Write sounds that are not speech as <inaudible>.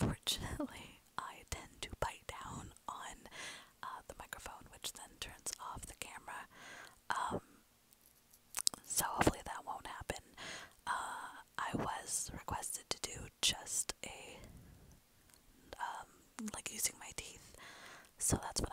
unfortunately, <laughs> I tend to bite down on uh, the microphone, which then turns off the camera. Um, so hopefully that won't happen. Uh, I was requested to do just a um, like using my teeth, so that's what